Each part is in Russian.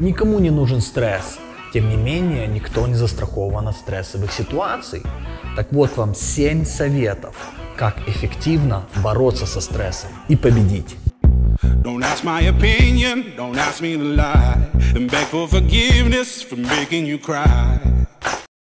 Никому не нужен стресс. Тем не менее, никто не застрахован от стрессовых ситуаций. Так вот вам 7 советов, как эффективно бороться со стрессом и победить. Don't ask my opinion, don't ask me to lie, and beg for forgiveness for making you cry.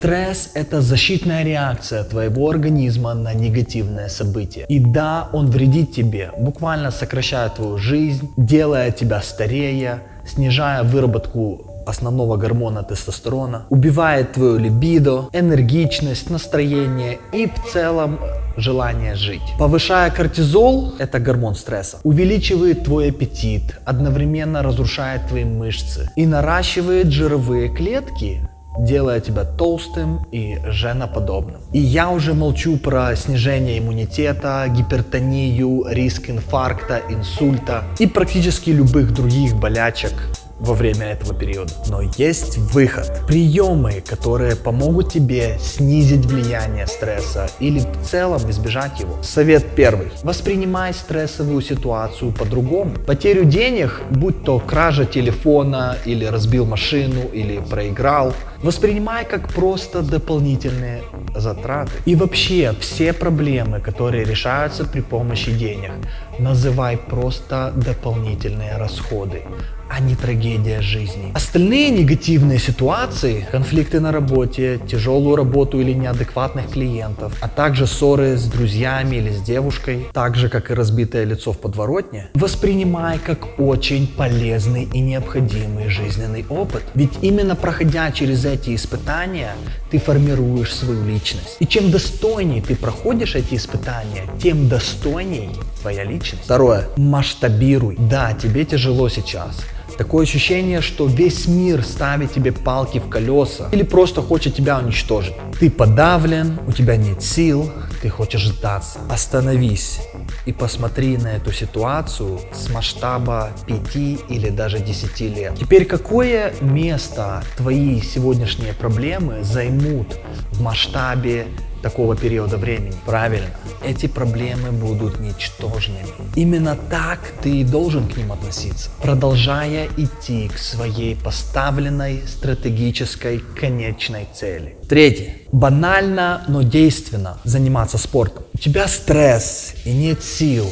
Стресс – это защитная реакция твоего организма на негативное событие. И да, он вредит тебе, буквально сокращая твою жизнь, делая тебя старее, снижая выработку основного гормона тестостерона, убивает твою либидо, энергичность, настроение и в целом желание жить. Повышая кортизол, это гормон стресса, увеличивает твой аппетит, одновременно разрушает твои мышцы и наращивает жировые клетки, делая тебя толстым и женоподобным. И я уже молчу про снижение иммунитета, гипертонию, риск инфаркта, инсульта и практически любых других болячек, во время этого периода. Но есть выход. Приемы, которые помогут тебе снизить влияние стресса или в целом избежать его. Совет первый. Воспринимай стрессовую ситуацию по-другому. Потерю денег, будь то кража телефона или разбил машину или проиграл, воспринимай как просто дополнительные затраты. И вообще все проблемы, которые решаются при помощи денег, называй просто дополнительные расходы а не трагедия жизни. Остальные негативные ситуации, конфликты на работе, тяжелую работу или неадекватных клиентов, а также ссоры с друзьями или с девушкой, так же как и разбитое лицо в подворотне, воспринимай как очень полезный и необходимый жизненный опыт. Ведь именно проходя через эти испытания, ты формируешь свою личность. И чем достойнее ты проходишь эти испытания, тем достойней твоя личность. Второе. Масштабируй. Да, тебе тяжело сейчас. Такое ощущение, что весь мир ставит тебе палки в колеса или просто хочет тебя уничтожить. Ты подавлен, у тебя нет сил, ты хочешь сдаться. Остановись и посмотри на эту ситуацию с масштаба 5 или даже 10 лет. Теперь какое место твои сегодняшние проблемы займут в масштабе такого периода времени. Правильно, эти проблемы будут ничтожными. Именно так ты и должен к ним относиться, продолжая идти к своей поставленной стратегической конечной цели. Третье. Банально, но действенно заниматься спортом. У тебя стресс и нет сил.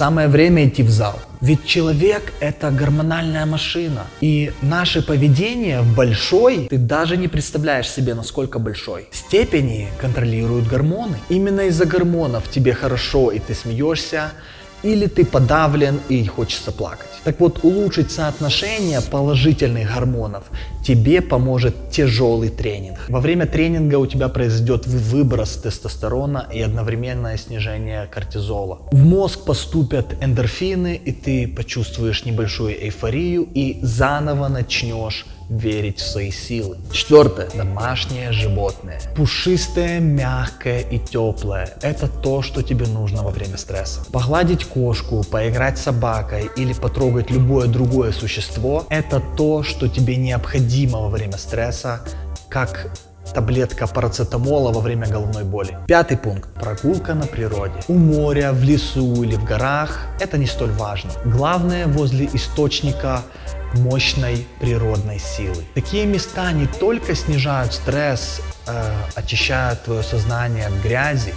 Самое время идти в зал. Ведь человек это гормональная машина. И наше поведение в большой, ты даже не представляешь себе, насколько большой, степени контролируют гормоны. Именно из-за гормонов тебе хорошо и ты смеешься, или ты подавлен и хочется плакать. Так вот, улучшить соотношение положительных гормонов тебе поможет тяжелый тренинг. Во время тренинга у тебя произойдет выброс тестостерона и одновременное снижение кортизола. В мозг поступят эндорфины, и ты почувствуешь небольшую эйфорию и заново начнешь верить в свои силы. Четвертое. Домашнее животное. Пушистое, мягкое и теплое. Это то, что тебе нужно во время стресса. Погладить кошку, поиграть с собакой или потрогать любое другое существо – это то, что тебе необходимо во время стресса, как таблетка парацетамола во время головной боли. Пятый пункт. Прогулка на природе. У моря, в лесу или в горах – это не столь важно. Главное возле источника мощной природной силы. Такие места не только снижают стресс, э, очищают твое сознание от грязи,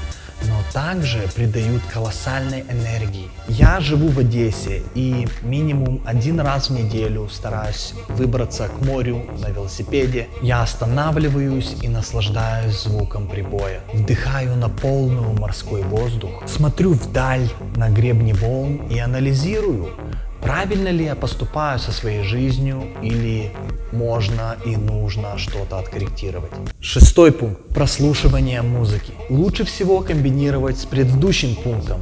но также придают колоссальной энергии. Я живу в Одессе и минимум один раз в неделю стараюсь выбраться к морю на велосипеде. Я останавливаюсь и наслаждаюсь звуком прибоя. Вдыхаю на полную морской воздух, смотрю вдаль на гребни волн и анализирую, правильно ли я поступаю со своей жизнью или можно и нужно что-то откорректировать. Шестой пункт. Прослушивание музыки. Лучше всего комбинировать с предыдущим пунктом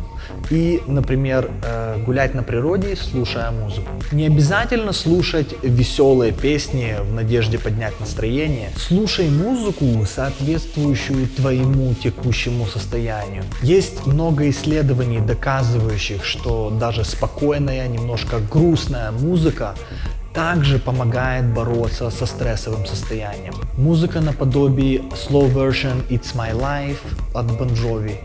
и, например, э, гулять на природе, слушая музыку. Не обязательно слушать веселые песни в надежде поднять настроение. Слушай музыку, соответствующую твоему текущему состоянию. Есть много исследований, доказывающих, что даже спокойная, немножко грустная музыка также помогает бороться со стрессовым состоянием. Музыка наподобие slow version It's My Life от Bon Jovi.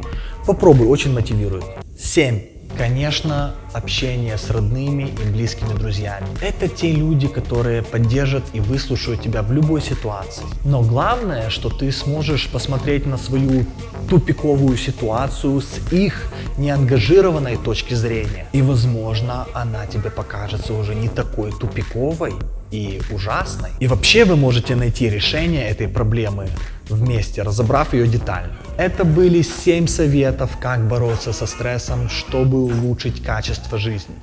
Попробуй, очень мотивирует. 7. Конечно, общение с родными и близкими друзьями. Это те люди, которые поддержат и выслушают тебя в любой ситуации. Но главное, что ты сможешь посмотреть на свою тупиковую ситуацию с их неангажированной точки зрения. И, возможно, она тебе покажется уже не такой тупиковой и ужасной. И вообще вы можете найти решение этой проблемы вместе, разобрав ее детально. Это были 7 советов, как бороться со стрессом, чтобы улучшить качество жизни.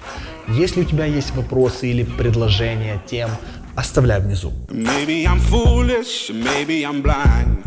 Если у тебя есть вопросы или предложения тем, оставляй внизу. Maybe I'm foolish, maybe I'm blind.